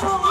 Bravo!